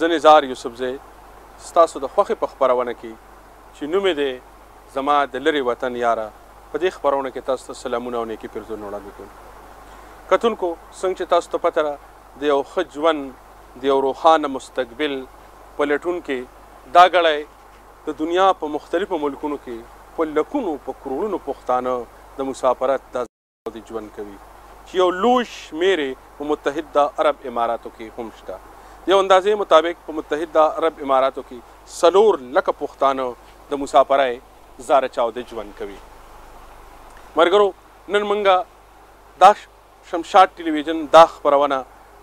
زه نزار یوسفزی ستاسو د خوښې په خپرونه کې چې نوم یې دی زما د لرې وطن یاره په دې خپرونه کې تاسو ته سلامونه او نیکې پیرزونې وړاندې کوم کتونکو څنګه چې تاسو ته پته ده د یو ښه ژوند د یو روښانه مستقبل په لټون کې دا ګړی د دنیا په مختلفو ملکونو کې په لکونو په کروړونو پښتانه د مسافرت د او دې ژوند کوي چې یو لوی شمېر یې په متحده عرب اماراتو کې هم شته. د یو اندازې مطابق په متحده عرب اماراتو کې څلور لکه پښتانه د مساپرۍ زاره چاودې ژوند کوي. ملګرو نن موږ دا شمشاد ټلویزیون دا خپرونه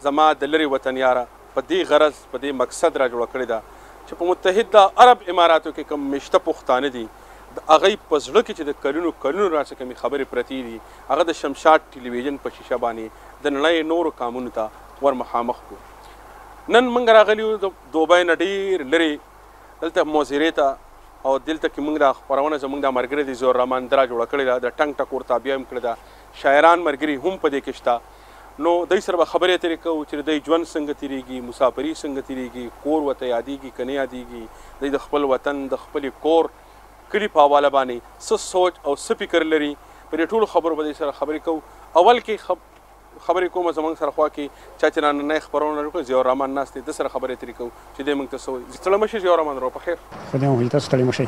زما د لرې وطن یاره په دې غرض په دې مقصد را جوړه کړې ده چې په متحده عرب اماراتو کې کوم مېشته پښتانه دي د هغوی په زړه کې چې د کلونو کلونو راڅخه کومې خبرې پرتې دي هغه د شمشاد ټلوېزیون په شیشه باندې د نړۍ نورو قامونو ته ور مخامخ کړو نن موږ راغلي یو د دوبۍ نه ډېر لرې دلته موزیرې ته او دلته کې موږ دا خپرونه زموږ د ملګري دي زور رحمان درا جوړه کړې ده د ټنګ ټکور تابیا هم کړې ده شاعران ملګري هم په دې کې شته نو دی سره به خبرې اترې کوو چې د دی ژوند څنګه تیریږي، مسافري څنګه تیریږي، کور ورته یادیږي که نه یادیږي، دی د خپل وطن، د خپلې کور، کلي په حواله باندې څه سوچ او څه فکر لري، په دې ټولو خبرو به دی سره خبرې کوو. اول کې خبرې کوم زموږ سره خوا کې چا چې نننۍ خپرونه لرو کړه ضیاء الرحمن ناست دی، ده سره خبرې اترې کوو چې دی موږ ته څه وایي. ستړی مه شې ضیاء الرحمن وروره، پخیر. خدای مو هیل ته ستړی مه شئ.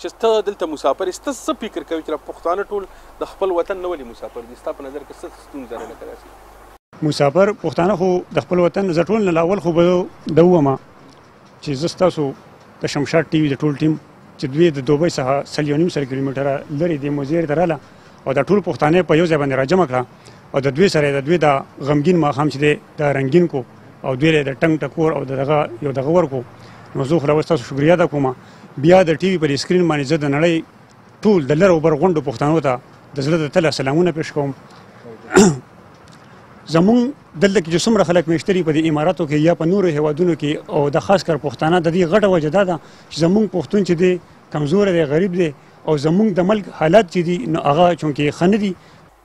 چې ته دلته مسافر یې ته څه فکر کوي چې پښتانه ټول د خپل وطن نه ولې مسافر دي ستا په نظر کې څه ستونزه ده لکه داسې مسافر پښتانه خو د خپل وطن زه ټول نه لاول خو به د ومه چې زه ستاسو د شمشاد ټي وي د ټول ټیم چې دوی د دوبۍ څخه سل یو نیم سل کیلومتره لرې دې مزیر ته راله او د ټول پښتانه په یو ځای باندې راجمع کړه او د دوی سره د دوی د غمګین ماښام چې دی د رنګین کو او دوی له د ټنګ ټکور او دغه یو دغه ورکو نو زه خو له تاسو شکریا ده کوم بیا د ټي وي پر سکرین باندې زه د نړۍ ټول د لر او بر غونډو پښتنو ته د زړه د تله سلامونه پېښ کوم زمون دلته کې څومره خلک مشتري په دې اماراتو کې یا په نورو هیوادونو کې او د خاص کر پښتانه د دې غټه وجه ده چې زمون پښتون چې دی کمزور دی غریب دی او زمونږ د ملک حالات چې دي نو هغه چونکې خنه دي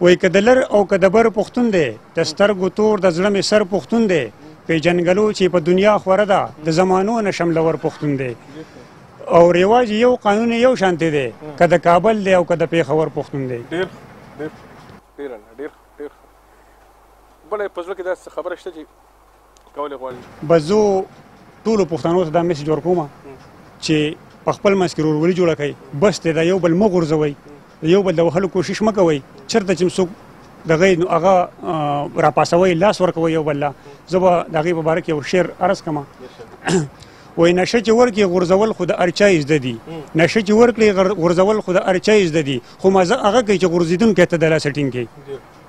وای که د لر او که د بر پښتون دی د سترګو تور د زړه مې سر پښتون دی پیژنګلو چې په دنیا خوره ده د زمانو نه شملور پښتون دی او ریواج یو قانون یو شانتی دی که د کابل دی او که د پیښور پښتون دی ډیر ډیر ډیر ډیر بل په ځل کې دا خبره شته چې کول غواړي بس زه ټولو پښتنو ته دا میسج ورکوم چې په خپل منځ کې ورورولي جوړه کړئ بس ته دا یو بل مه غورځوئ یو بل د وهلو کوشش مه کوئ چېرته چې څوک دغه نو هغه راپاسوي لاس ورکوي یو بل زه به دغه په باره کې یو شعر عرض کما وای نشه چې ورکی غرزول خود ارچا از ددی نشه چې ورکړي غرزول خود ارچا از ددی خو مزه هغه کوي چې غرزیدون کې ته دلا سټینګ کې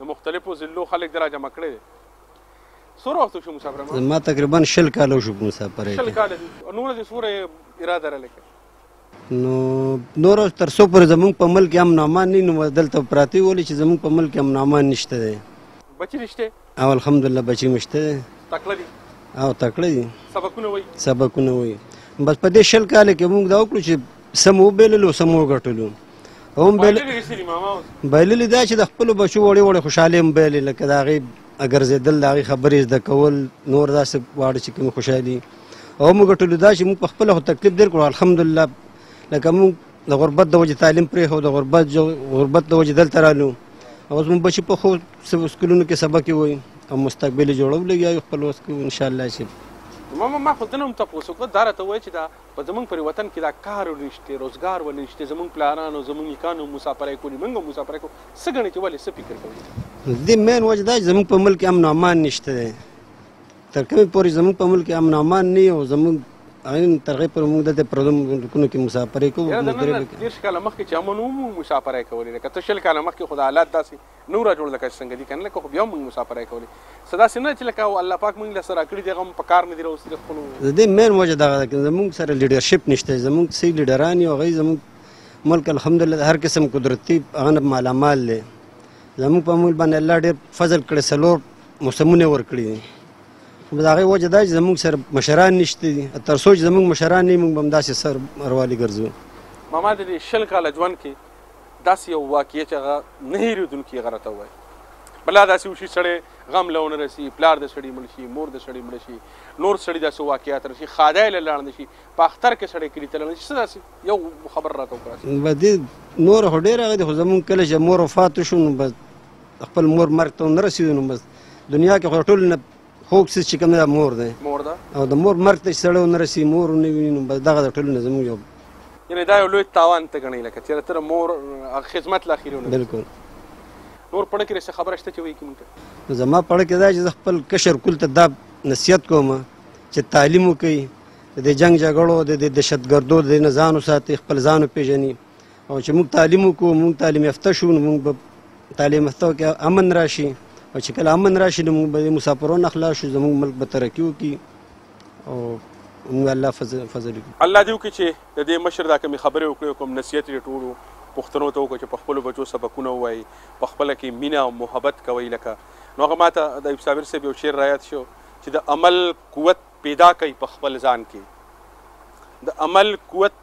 د مختلفو ضلعو خلک دې راجمع کړی دی څومره وخت وشو مسافر ما ما تقریبا شل کاله وشو په مسافرۍ شل کاله دي نوره دې څومره اراده لرله که نو نور تر څو پر زمونږ په ملک امن او امان نه نو دلته پراتی ولې چې زمونږ په ملک امن او امان نشته دی بچی نشته او الحمدلله بچی مشته دی تکړه دي او تکړه دي سبقونه وایي سبقونه وایي بس په دې شل کال کې موږ دا وکړو چې سم وبللو سم وګټلو هم بل بایللی دا چې د خپل بچو وړي وړي خوشاله هم بایللی لکه دا غي اگر زیدل دا غي خبرې زده کول نور دا څه واړه چې کوم خوشالي او موږ ټول دا چې موږ په خپل تکلیف در کړو الحمدلله لکه موږ د غربت د وجه تعلیم پرې هو د غربت جو غربت د وجه دلته رالو او زموږ بچي په خو سکولونو کې سبق وي او مستقبل جوړول یا خپل وس کو ان شاء الله چې ماما ما خو دنه هم تاسو کو دا راته وای چې دا په زمونږ پرې وطن کې دا کار نشته روزګار ولې نشته زمونږ پلارانو زمونږ نیکانو مسافرۍ کولې مونږ هم مسافرۍ کوو څه ګڼې چې ولې څه فکر کوو د دې مین وجه دا چې زموږ په ملک امن او امان نشته دی تر کومې پورې زموږ په ملک امن او امان نه او زموږ عین تر هغې پورې موږ دلته پردو ملکونو کې مسافرۍ کوو دېرش کاله مخکې چې امن وو موږ مسافرۍ کولې لکه ته شل کاله مخکې خو دا حالات داسې نو را جوړ لکه چې څنګه دي کنه لکه خو بیا موږ مسافرای کولې څه داسې نه چې لکه الله پاک موږ له سره کړی دی غو په کار نه دی راوستي د خپل د دې مین وجه دغه ده چې زموږ سره لیډرشپ نشته زموږ سي لیډران یو غي زموږ ملک الحمدلله هر قسم قدرتي غنب مالامال دی زموږ په مول باندې الله ډېر فضل کړی سلور موسمونه ور کړی دي خو دا غي وجه دا چې زموږ سره مشران نشته دي تر سوچ زموږ مشران نه موږ بم داسې سر روالي ګرځو ماما د شل کال ژوند کې داسې یو واقعیت چې هغه نه هېرېدونکي هغه راته ووایي بلا داسې وشي سړی غم له ونه رسي پلار د سړي مړ شي مور د سړي مړ شي نور سړي داسې واقعیات راشي ښادی له لاړ نه شي په اختر کې سړی کلي ته لاړ نه شي څه داسې یو خبر راته وکړه به دې نور خو ډېر هغه دي خو زمونږ کله چې مور وفات شو نو بس خپل مور مرګ ته ونه رسېدو نو بس دنیا کې خو ټول نه خوږ څیز چې کوم دی دا مور دی مور ده او د مور مرګ ته چې سړی ونه رسي مور ونه ویني نو بس دغه د ټولنې زموږ یو یعنې دا یو لوی تاوان ته ګڼي لکه چېرې تر مور خدمت له اخري ونه بلکل نور پړه کې څه خبره شته چې وایي کوم ته زما پړه کې دا چې زه خپل کشر کول ته دا نصیحت کوم چې تعلیم وکړي د جنگ جګړو د دهشتګردو د نه ځان وساتي خپل ځان وپېژني او چې موږ تعلیم وکړو موږ تعلیم یافته شو نو موږ به تعلیم یافته کې امن راشي او چې کله امن راشي نو موږ به مسافرون اخلاص شو زموږ ملک به ترقی وکړي او موږ الله فضل فضل وکړي الله دې وکړي چې د دې مشر دا کوم خبرې وکړي کوم نصیحت یې ټولو پښتنو ته وکړي چې په خپل بچو سبقونه وایي په خپل کې مینا او محبت کوي لکه نو هغه ماته د ایب صابر صاحب یو شعر رایاد شو چې د عمل قوت پیدا کوي په خپل ځان کې د عمل قوت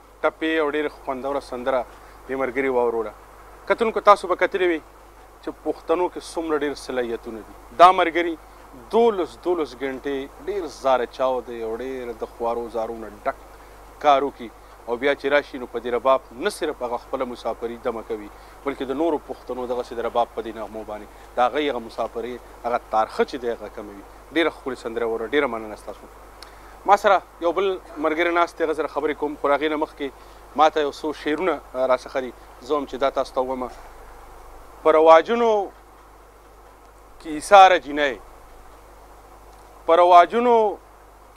ټپې او ډېره خوندوره سندره یې ملګري واوروله. کتونکو تاسو به کتلي وي چې پښتنو کې څومره ډېر صلاحیتونه دي. دا ملګري دولس دولس ګنټې ډېر زاره چاو دی او ډېر د خوارو زارو نه ډک کار وکړي او بیا چې راشي نو په دې رباب نه صرف هغه خپله مسافري دمه کوي بلکې د نورو پښتنو دغسې د رباب په دې نغمو باندې د هغوی هغه مسافري هغه تارخه چې دی هغه کموي. ډېره ښکلې سندره یې واوروله. ډېره مننه ستاسو. ما سره یو بل مرګری ناست دی هغه سره خبرې کوم خو هغې نه مخکې ما ته یو څو شعرونه راڅخه دي زه هم چې دا تاسو ته ووایم په رواجونو کې ایساره جینۍ په رواجونو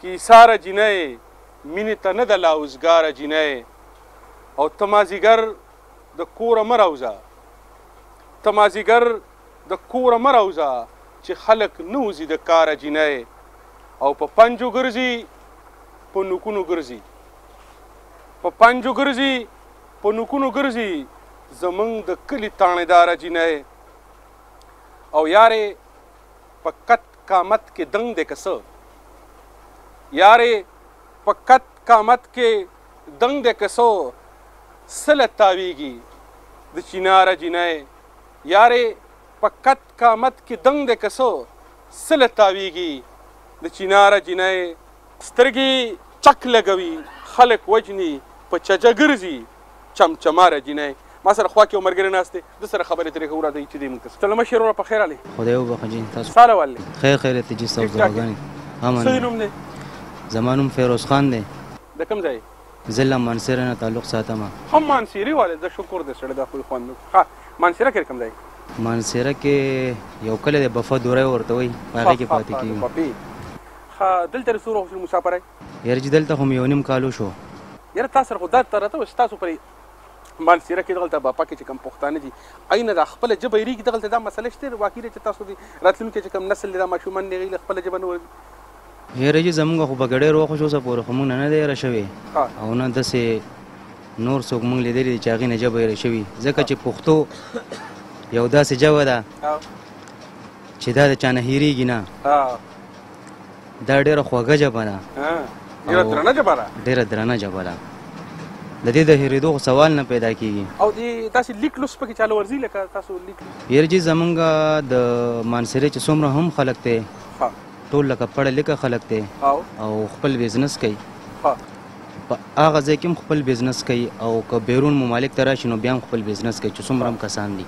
کې ایساره جینۍ مینې ته نه ده لا اوزګاره جینۍ او ته مازیګر د کوره مه راوځه ته مازیګر د کوره مه راوځه چې خلک نه وځي د کاره جینۍ او په پنجو ګرځي په نوکونو ګرځي په پنجو ګرځي په نوکونو ګرځي زمونږ د کلي تاڼېداره جینۍ او یارې په کت کامت کې دنګ دی که څه یارې په کت کامت کې دنګ دی که څه سله تاویږي د چیناره جینۍ یاره په کت کامت کې دنګ دی که څه سله تاویږي د چیناره جینۍ سترګې چک لګوي خلک وجني په چجه ګرځي چمچماره جینۍ ما سره خوا کې یو ملګری ناست دی ده سره خبرې ترې کوو راځئ چې دی موږ ته سلامه شیر وروره په خیر علي خدای وبخښه جین تاسو ساله والي خیر خیر ته جی سوز دواګانې امن څه نوم دی زما نوم فیروز خان دی د کوم ځای زه له مانسیره نه تعلق ساتم. هم مانسیری والی ده شکر دی سړی ده خوی خوند وکړ ښه مانسیره کې کوم ځای مانسیره کې یو کلی دی بفه دوره ورته وایي په هغې کې پاتې کېږم ښه دلته رسو روغ شول مسافر یاره چې دلته خو مې یو نیم کال وشو یاره تاسو سره خو دا راته وایي ستاسو پرې مانسیره کې دغلته بپا کې چې کوم پښتانه دي عین دا خپل جبه یې ریږي دغلته دا مسله شته واقعي چې تاسو دي راتلونکي چې کوم نسل دا ماشومان نه غي خپل جبه نه هېره جي زمونږ خو پکې ډېر وخت شو اوسه پورې خو مونږ نه نه دی هېره شوې او نه داسې نور څوک مونږ لیدلی دی چې هغې نه ژبه هېره شوي ځکه چې پښتو یو داسې ژبه ده چې دا د چا نه هېرېږي نه دا ډېره خوږه ژبه ده ډېره درنه ژبه ده ډېره درنه ژبه ده د دې د هېرېدو خو سوال نه پیدا کېږي او دې تاسې لیک لوست پکې چالو ورځي لکه تاسو لیک یار جي زمونږ د مانسرې چې څومره هم خلک دی ټول لکه پړه لیکه خلک دی او خپل بزنس کوي په هغه ځای کې خپل بزنس کوي او که بیرون ممالک ته راشي نو بیا هم خپل بزنس کوي چې څومره هم کسان دي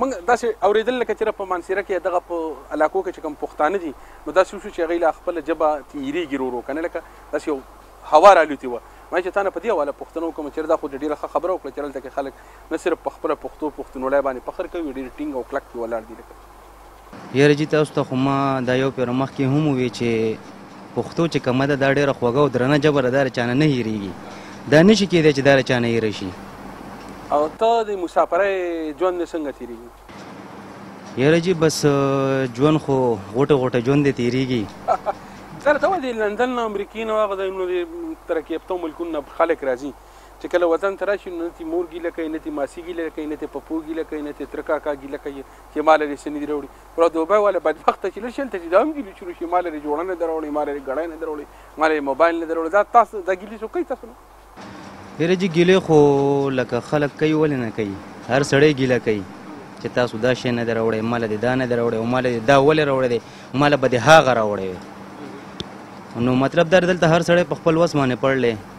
موږ داسې اورېدل لکه چې په مانسیره کې دغه په علاقو کې چې کوم پښتانه دي نو داسې وشو چې هغوی له خپله ژبه تېرېږي ورو ورو که نه لکه داسې یو هوا رالوتې وه ما چې تا نه په دې حواله پوښتنه وکړم چې دا خو ډېره ښه خبره وکړه چې هلته کې خلک نه صرف په خپله پښتو پښتونولۍ باندې فخر کوي ډېر ټینګ او کلک پرې ولاړ دي لکه یاره جی تاسو ته خو ما دا یو پیر مخکې هم ووی چې پښتو چې کومه ده دا ډیره خوږه او درنه ژبه ده دا له چانه نه هیریږي دا نشي کیدای چې دا له چانه هیره شي او ته د مسافرۍ ژوند دې څنګه تیریږي یاره جی بس ژوند خو غوټه غوټه ژوند دې تیریږي سره ته وایي لندن نه امریکې نه هغه ځایونو دی تر کیپتو ملکونو نه خلک راځي چې کله وطن ته راشي نو نه تي مور ګیله کوي نه تي ماسي ګیله کوي نه تي پپو ګیله کوي نه تي ترکاکا ګیله کوي چې مال لري سن دي وروړي پر دوبه ولا بدبخت چې لشل ته دام دي چې شي مال لري جوړنه دروړي مال لري غړای نه دروړي مال لري موبایل نه دروړي دا تاسو د ګیلی سو کوي تاسو ډېر جی ګیله خو لکه خلک کوي ول نه کوي هر سړی ګیله کوي چې تاسو دا شی نه دروړي مال دي دا نه دروړي او مال دي دا ول وروړي دي مال به دي هاغه راوړي نو مطلب دا دلته هر سړی په خپل وس باندې پړلې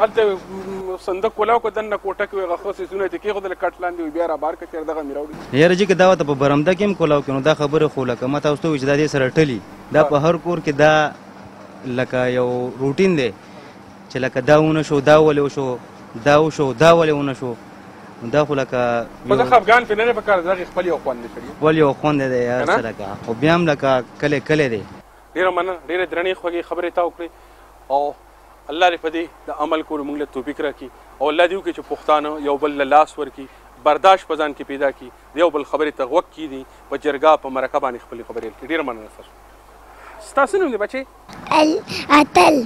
هلته صندوق ولاو کو دنه کوټه کې غخو سيزونه ته کېغو دل کټ لاندې بیا را بار کچر دغه میراوړي یاره جی که دا ته په برمده کې هم کولاو کې نو دا خبره خو لکه ما تاسو ته وی چې دا دې سره ټلی دا په هر کور کې دا لکه یو روټین دی چې لکه دا ونه شو دا ولې شو دا وشو دا ولې ونه شو دا خو لکه په دغه افغان په نه په کار دغه خپل یو خوند کړی خپل یو خوند دی یار سره کا خو بیا هم لکه کله کله دی ډیره مننه ډیره درنې خوږې خبرې تا وکړې او الله دی په دی د عمل کولو موږ له توفیق راکړي او الله دی وکړي چې پښتانه یو بل له لاس ورکړي برداشت په ځان کې پیدا کړي د یو بل خبرې ته غوږ کیدي په جرګه په مرکه باندې خپلې خبرې وکړي ډیره مننه ستاسو ستاسو نوم دی بچي ال اتل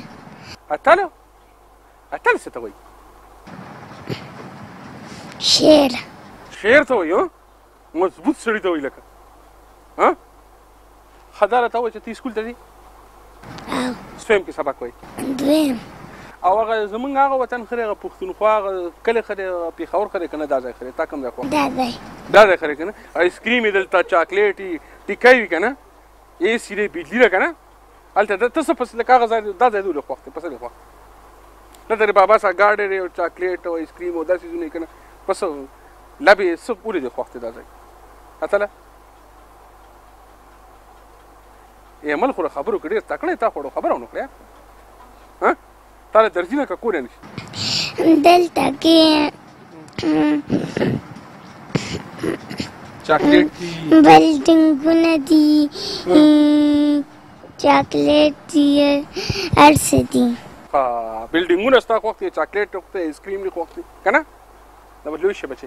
اتل اتل څه ته وایي شعر شعر ته وایي مضبوط سړی ته وایي لکه ها ښه دا راته ووایه چې ته سکول ته ځې څویم کې سبق وایي دویم او هغه زمونږ هغه وطن ښه دی هغه پښتونخوا هغه کلی ښه دی پېښور ښه دی که نه دا ځای ښه دی تا کوم ځای خوښ دا ځای دا ځای ښه دی که نه ایسکریم یې دلته چاکلیټ یې ټیکۍ وي که نه اې سي دی بجلي ده که نه الته د تاسو پس لکه هغه ځای دا ځای له خوخته پس له خوا نه درې بابا سره ګاډې لري او چاکلیټ او آیس کریم او داسې ځونه کنه پس لبي سب اولې د خوخته دا ځای اتله یې مل خو خبرو کې ډېر تکړه تا خو خبرو نو کړې ها تاله درځي نه که کولی نه شي دلته کې چاکلیټ دي بلډنګونه دي چاکلیټ دي هر څه دي بلډنګونه ستا خوښ دي چاکلیټ خوښ دي ایس کریم دي خوښ دي که نه دا به لوی شي بچې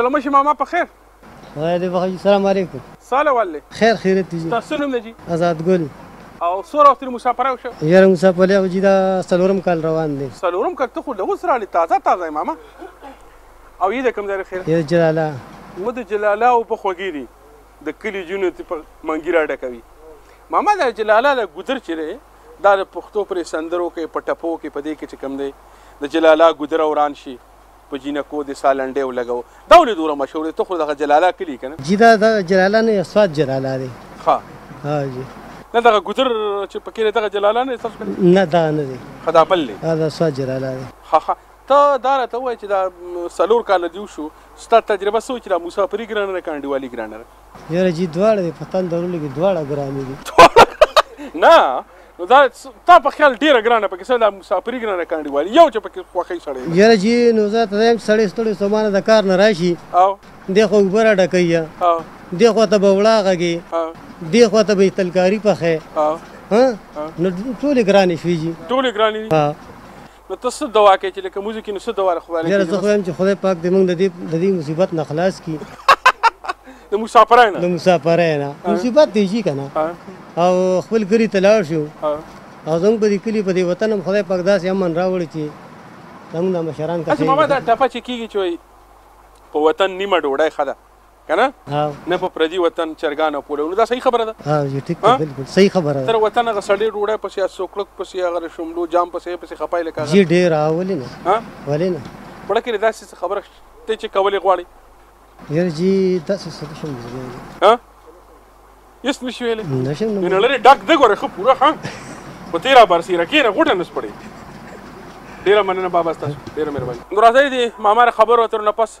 سلامشي ماما په خیر خدای دې بخښي السلام علیکم سلام والله خیر خیرت دي تاسو نوم دی آزاد ګل او سور وخت مسافر شو یاره مسافر له جی دا سلورم کال روان دي سلورم کال ته خو له وسره لې تازه تازه ماما او یې د کوم ځای خیر یې جلاله و د جلاله او په خوګی دي د کلی جونو ته په منګی را ډکوي ماما د جلاله له ګذر چره دا د پښتو پر سندرو کې په ټپو کې په دې کې چې کم دی د جلاله ګذر اوران شي په جینکو دې سا لنډی ولګو دا ولې دوره مشهور دی ته خو دغه جلالا کلی کنه جی دا دغه جلالا نه سواد جلالا دی ها ها جی نه دغه ګذر چې پکې دغه جلالا نه تاسو کړی نه دا نه دی خدا بل دی دا سواد جلالا دی ها ها ته دا راته وای چې دا سلور کال دیو شو ستا تجربه سو چې دا موسی پری ګرانر کانډیوالی ګرانر یاره جی دواړه دی په تن درو لګي دواړه ګرانې دي دواړه نه نو دا تا په خیال ډیره ګرانه پکې سره د مسافری ګرانه کانډي والی یو چې پکې خوخی سړی یاره جی نو زه ته زم سړی ستړي سمانه د کار نه راشي او د خو وبره ډکیا او د خو ته بولاغږي او د خو ته به تلکاری پخې او ها نو ټول ګرانې شوی جی ټول ګرانې ها نو ته څه دوا کوې چې لکه موزي کې نو څه دوا خدای لکه یاره زه خو وایم چې خدای پاک دې موږ د دې د دې مصیبت نه خلاص کړي د مسافرای نه د مسافرای نه مصیبت دی شي کنه او خپل ګری ته لاړ شو او زموږ په دې کلي په دې وطن هم خدای پاک داسې امن راوړي چې زموږ د مشران کسې ماما دا ټپه چې کېږي چې په وطن نیمه ډوډۍ ښه ده کنه نه په پردي وطن چرګان او پوله نو دا صحیح خبره ده ها یو ټیک ته بالکل صحیح خبره ده تر وطن غ سړی ډوړه پسې اسو کلک پسې هغه شملو جام پسې پسې خپای لکه جی ډیر اولې نه ها ولې نه بڑا کې دا څه خبره ته چې کولې غواړي یار جی دا څه څه شم ها یس نشي ویلې نشم نه لري ډک د ګوره خو پورا ها په تیرا برسي رکیره غوټه نس پړي ډیره مننه بابا تاسو ډیره مهرباني نو راځي دي مامار خبرو تر نه پس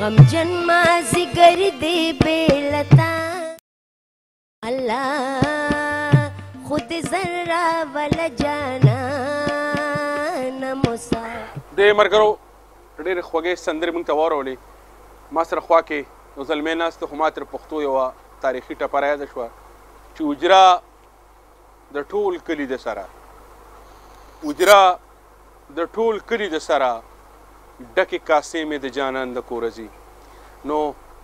غمجن ما زګر دی بیلتا الله خود زرا ول جانا نموسا د مرګرو ډېر خوږې سندرې مونږ ته واورولې ما سره خوا کې یو زلمی ناست خو ما تر پښتو یوه تاریخي ټپه را یاده شوه چې اجرا د ټول کلي د سره اجرا د ټول کلي د سره ډکې کاسې مې د جانان د کوره ځي نو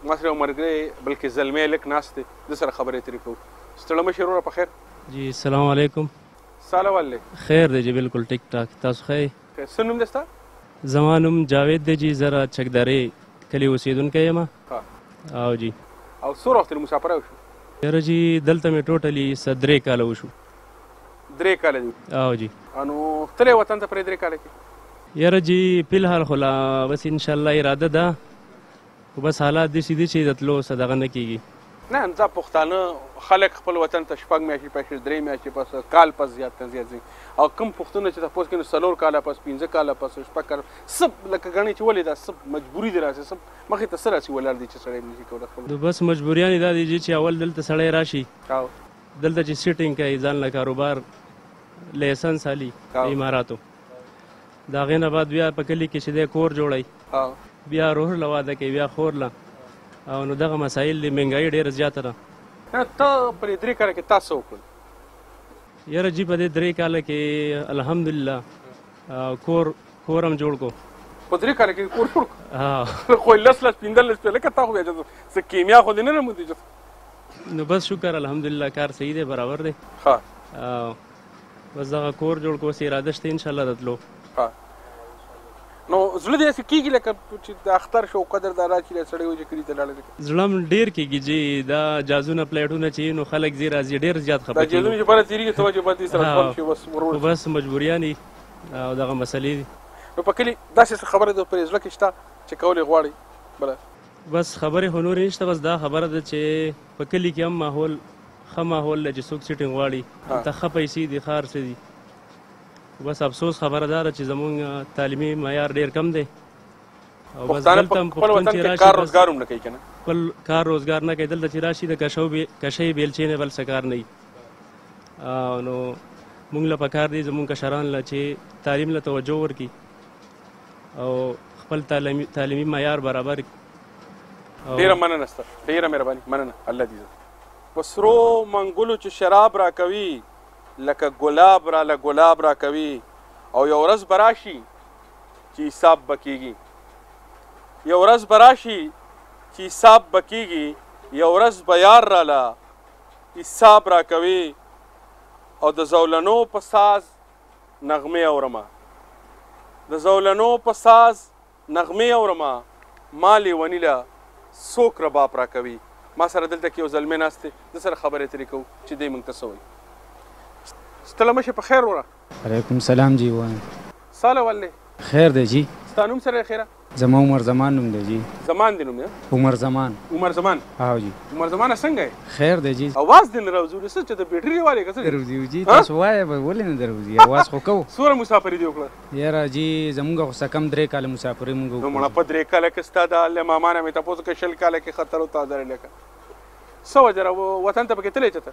ما سره یو ملګری بلکې زلمی لک ناست دی د سره خبرې ترې کوو ستړی مه شې وروره په خیر جی سلام علیکم ساله والله خیر دی جی بالکل ټیک ټاک تاسو ښه څه نوم دی ستا؟ زما نوم جاوید دی جی زه را چکدرې کلي اوسېدونکی یم او جی او څوره وخت مسافره وشو؟ یاره جی دلته مې ټوټلي څه درې کاله وشو درې کاله دي او جی نو تللی وطن ته پرې درې کاله کې یاره جی فلحال خو لا بس انشاءالله اراده ده خو بس حالات دشي دي چي د تلو څه دغه نه کيږي. نه دا پښتانه خلک خپل وطن ته شپږ میاشتې پس درې میاشتې پس کال پس زیات نه زیات ځي او کوم پښتون چې تاسو کې څلور کاله پس پنځه کاله پس شپږ کاله سب لکه غني چې ولې دا سب مجبوری دی راسي سب مخې ته سره سي ولر دي چې سړی نشي کولای خپل نو بس مجبوریان دا دي چې اول دلته سړی راشي او دلته چې سیټینګ کوي ځان له کاروبار لیسنس علي اماراتو د هغې نه بعد بیا په کلي کې چې دی کور جوړوي بیا رور له واده کوي بیا خور له او نو دغه مسایل دي مهنګایي ډېره زیاته ده ته په دې درې کاله کې تا څه وکړل یاره جي په دې درې کاله کې الحمدلله کور کور هم جوړ کو په درې کاله کې کور جوړ کو خو لس لس پنځلس په لکه تا خو بیا څه کیمیا خو دې نه لمونځي نو بس شکر الحمدلله کار صحیح دی برابر دی ښه بس دغه کور جوړ کو سی اراده شته انشاءالله د تلو ها نو زړه دې څه کیږي لکه چې د اختر شو قدر د الله چې سړی وځي کړي ته لاړل زړه م ډیر کیږي چې دا جازونه پلیټونه چې نو خلک زی راځي ډیر زیات خپه کیږي دا جازونه چې پر تیریږي ته چې باندې سره خپل شي بس ورور بس مجبوریانی او دغه مسلې دي نو په کلی داسې خبره د پرې زړه کې شته چې کولې غواړي بله بس خبرې هنور نشته بس دا خبره ده چې په کلي کې هم ماحول ښه ماحول دی چې څوک سیټینګ غواړي هلته ښه پیسې دي ښه هر څه دي خو بس افسوس خبره دا ده چې زمونږ تعلیمي معیار ډېر کم دی او بس پښتانه دلته هم په خپل پښتون وطن چې کې راشي کار بس روزګار هم نه کوي که نه خپل کار روزګار نه کوي دلته چې راشي د کشو بې کشۍ بیلچې نه بل څه کار نه وي او نو مونږ له پکار دی زمونږ کشران له چې تعلیم له توجه ورکړي او خپل تعلیمي تعلیمي معیار برابر ډیره مننه ستاسو ډیره مهرباني مننه الله دې زده په سرو منګولو چې شراب راکوي لکه ګلاب را له ګلاب راکوي او یو ورځ به راشي چې حساب به کېږي یو ورځ به راشي چې حساب به کېږي یو ورځ به یار راله حساب راکوي او د زولنو په ساز نغمې اورمه د زولنو په ساز نغمې اورمه ما لېوني له څوک رباب راکوي ما سره دلته کې یو زلمی ناست دی د سره خبرې ترې کوو چې دی موږ ته څه وایي ستړی مه شې په خیر وروره علیکم سلام جی وایم ساله والله خیر دی جی ستا نوم سره خیره زما عمر زمان نوم دی جی. زمان دې نوم ده؟ عمر زمان. عمر زمان؟ هاو جی. عمر زمانه څنګه یې؟ خیر دی جی. اواز دې نه راوځي ولې څه چې د بېټري لرې والې که څه دې؟ دروځي جی تاسو وایه به ولې نه دروځي اواز خو کوو. څومره مسافري دې وکړه؟ یاره جی زمونږ خو څه کم درې کاله مسافري مونږ وکړه جی. نو مړه په درې کاله کې ستا دا له ماما نه مې تپوس وکړ شل کاله کې ختلو تازه لکه څه وجه را وطن ته پکې تلې چې ته؟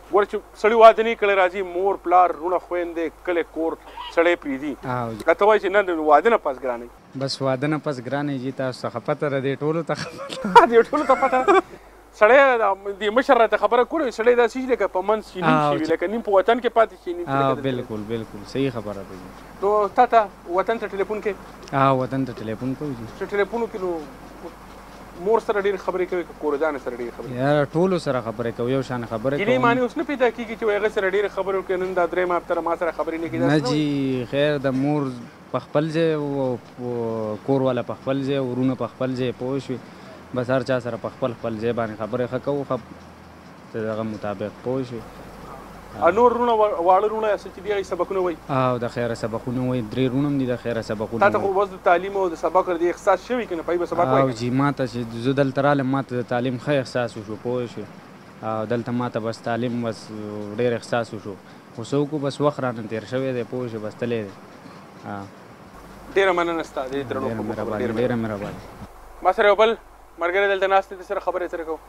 ګوره چې سړي واده نه کړی راځي مور پلار رونه خويندې کلی کور سړی پرېږدي دا ته وایي چې نه د واده نه پس ګرانه بس واده نه پس ګرانه جي تاسو څخه پته ده دې ټولو ته خبره دې ټولو ته پته سړی د مشر راته خبره کړې سړی دا سیج لکه په منځ کې نیم شي لکه نیم په وطن کې پاتې شي نیم ها بالکل بالکل صحیح خبره ده نو تا ته وطن ته ټلیفون کې ها وطن ته ټلیفون کوو چې ټلیفون کې نو مور سره ډېر خبرې کوي که کورجانې سره ډېر خبرې یاره ټولو سره خبرې کوي یو شان خبرې کوي ګیلې معنی اوس نه پیدا کیږي چې هغه سره ډېر خبرې وکړي نن دا درې ماپ تر ما سره خبرې نه کیږي نه جی خیر د مور په خپل ځای او کور والا په خپل ځای ورونه په خپل ځای پوه شوي بس هر چا سره په خپل خپل ځای باندې خبرې ښه کوو ته دغه مطابق پوه شې او نور رونه واړه رونه اسه چې دی سبقونه وای او د خیره سبقونه وای درې رونه هم دي د خیره سبقونه تاسو خو وځ تعلیم او د سبق د احساس شوی کنه پای به سبق وای او جی ماته چې زه دلته رالم ماته د تعلیم خه احساس شو پوه شو او دلته ماته بس تعلیم بس ډیر احساس شو خو سو کو بس وخت رانه تیر شوی دی پوه شو بس تللی دی ډیره مننه ستاسو درنو خبرو ډیره مهرباني ما سره بل مرګره دلته ناست دي سره خبرې سره کوم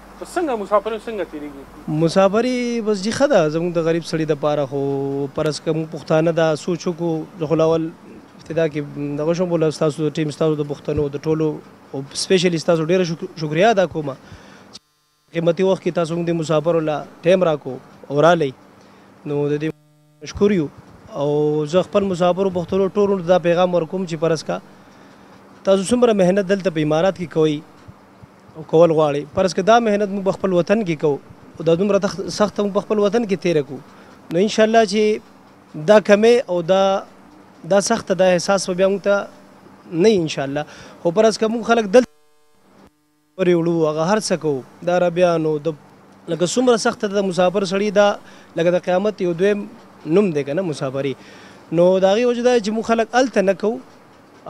خو څنګه مسافري څنګه تیریږي؟ مسافري بس جي ښه ده زموږ د غریب سړي دپاره خو فرض که موږ پښتانه دا سوچ وکړو زه خو لا اول ابتدا کې دغه شوم خو له ستاسو د ټیم ستاسو د پښتنو د ټولو او سپیشلي ستاسو ډېره شکریه ادا کوم چې قیمتي وخت کې تاسو موږ دې مسافرو له ټایم راکو او رالی نو د دې مشکور یو او زه خپل مسافرو پښتنو ټولو ته دا پیغام ورکوم چې فرض کا تاسو څومره محنت دلته په امارات کې کوئ او کول غواړئ فرض که دا محنت موږ په خپل وطن کې کوو او دا دومره سخته موږ په خپل وطن کې تېره کوو نو انشاءالله چې دا کمی او دا دا سخته دا احساس به بیا موږ ته نه انشاءالله خو فرض که موږ خلک دلته خبرې وړو هغه هر څه کوو د عربیانو د لکه څومره سخت ده د مسافر سړی دا لکه د قیامت یو دویم نوم دی کنه مسافری نو دا غي وجه دا چې مو خلک الته نه کو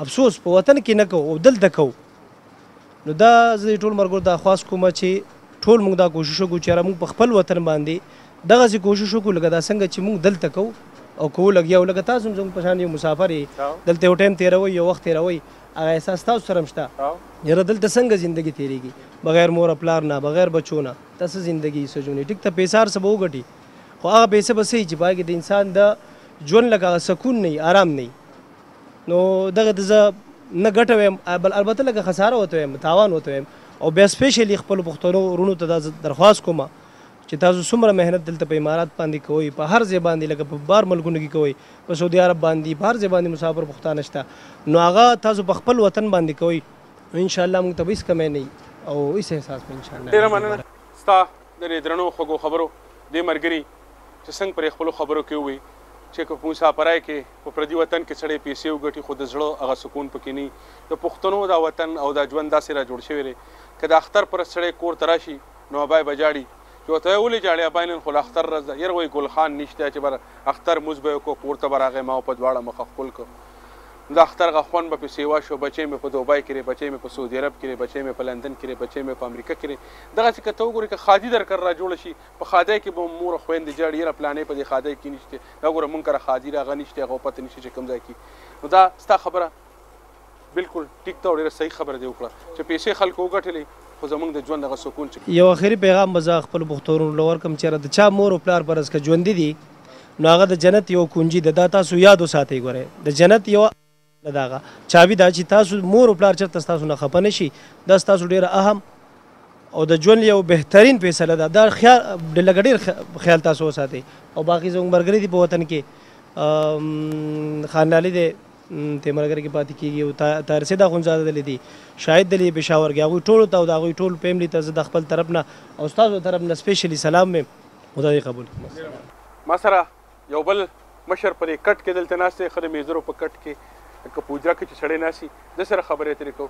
افسوس په وطن کې نه کو او دلته کو نو دا زه ټول مرګور دا خواست کوم چې ټول موږ دا کوشش وکړو چې موږ په خپل وطن باندې دغه سي کوشش وکړو لکه دا څنګه چې موږ دلته کو او کو لګیا او لکه تاسو زموږ په شان یو مسافر دلته یو ټایم تیروي یو وخت تیروي هغه احساس تاسو سره هم شته؟ یاره دلته څنګه زندګي تیریږي بغیر مور او پلار نه بغیر بچو نه دا څه زندګي یې څه ژوند یې ټیک ته پیسه هر څه به وګټي خو هغه پیسه به څه یي چې په هغې کې د انسان د ژوند لکه هغه سکون نه وي ارام نه وي نو دغه ته زه نه ګټه وایم بل البته لکه خساره ورته وایم تاوان ورته وایم او بیا سپیشلي خپلو پښتنو وروڼو ته دا زه درخواست کوم چې تاسو څومره محنت دلته په امارات باندې کوئ په هر ځای باندې لکه په بار ملکونو کې کوئ په سعودي عرب باندې په هر ځای باندې مسافر پښتانه شته نو هغه تاسو په خپل وطن باندې کوئ نو ان شاء الله موږ ته به هیڅ کمی نه او هیڅ احساس به ان شاء الله ډیره مننه ستا د درنو خوږو خبرو دې مرګري چې څنګه پر خپل خبرو کې وي چې که په مسافرای کې په پردي وطن کې سړی پیسې وګټي خو د زړه هغه سکون پکې نه د پښتنو دا وطن او دا ژوند داسې را جوړ شوی دی که د اختر پر سړی کور ته راشي نو ابای به جاړي چې ورته وایې ولې جاړې ابای نن خو له اختر ورځ ده یره وایي ګل خان نشته چې بر اختر مونځ به یې وکړو کور ته به راغی ما په دواړه مخه ښکل کړ نو د اختر هغه خوند به پرې سیوا شو بچی مې په دوبی کې دی بچی مې په سعودي عرب کې دی بچی مې په لندن کې دی بچی مې په امریکا کې دی دغسې که ته وګورې که ښادي در کره راجوړه شي په ښادۍ کې به هم مور او خویندې جاړي یره پلانی په دې ښادۍ کې نشته دا وګوره مونږ کره ښادي ده هغه نشته هغه پته نشته چې کوم ځای کې نو دا ستا خبره بلکل ټیک ده او ډیره صحیح خبره دی وکړه چې پیسې خلکو وګټلې خو زمونږ د ژوند هغه سکون چې یو اخري پیغام به زه خپلو پښتو ورونو له ورکړم چېرې د چا مور او پلار فرض که ژوندي دي نو هغه د جنت یوه کونجي ده دا تاسو یاد وساتئ ګورئ د جنت یوه ده هغه چابي ده چې تاسو مور او پلار چېرته ستاسو نه خپه نه شي دا ستاسو ډېره اهم او د ژوند یو بهترین فیصله ده دا خیال لږ ډېر خیال تاسو وساتئ او باقي زموږ ملګري دي په وطن کې خانلالي دی ته ملګری کې پاتې کیږي او طاهر سید اخوندزاده دلې دي شاهد دلې پېښور کې هغوی ټولو ته او د هغوی ټول فیملی ته زه د خپل طرف نه او ستاسو طرف نه سپیشلی سلام مې خدای دې قبول کړي. ما سره یو بل مشر په دې کټ کې دلته ناست دی ښه د میزرو په کټ کې لکه په حجره کې چې سړی ناست وي ده سره خبرې اترې کوو.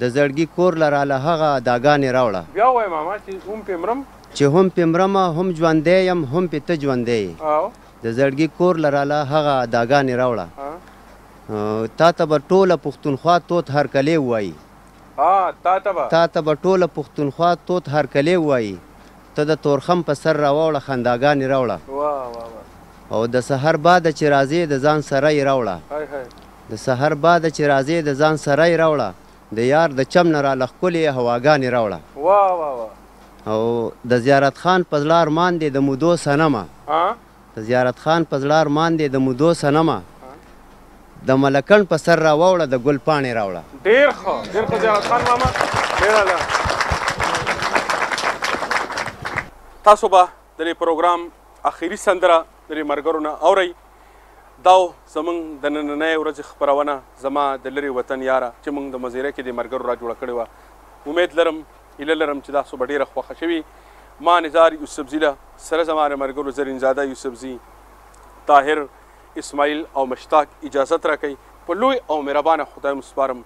د زړګي کور لره له هغه اداګانې راوړه. بیا وایه ماما چې هم پې مرم. چې هم پې مرم هم ژوندی یم هم پې ته ژوندی یې. د زړګي کور لره له هغه اداګانې راوړه. تا ته به ټوله پښتونخوا توت هرکلی ووایي. تا ته به ټوله پښتونخوا توت هرکلی ووایي. ته د تورخم په سر راوړه خنداګانې راوړه. او د سحر باده چې راځې د ځان سره یې راوړه. د سحر باده چې راځې د ځان سره یې راوړه د یار د چم نه راله ښکلې یې هواګانې راوړه. واه واه واه. او د زیارت خان په زړه ارمان دی د مودو صنمه د زیارت خان په زړه ارمان دی د مودو صنمه د ملکنډ په سر را ووړه د ګل پاڼې راوړه. ډیر ښه ډیر ښه زیارت خان ماما ډیر اعلی. تاسو به د دې پروګرام اخري سندره. لرې مرګرو نه اورئ. داو زمونږ د نننۍ ورځې خپرونه زما د لرې وطن یاره چې مونږ د مزیره کې دې مرګرو را جوړه کړې وه امید لرم هیله لرم چې داسو به ډیره خوښه شوي ما نظار یوسفزي له سره زما د مرګرو زرینزاده یوسفزي طاهر اسماعیل او مشتاق اجازت راکړئ په لوی او مهربانه خدای مو سپارم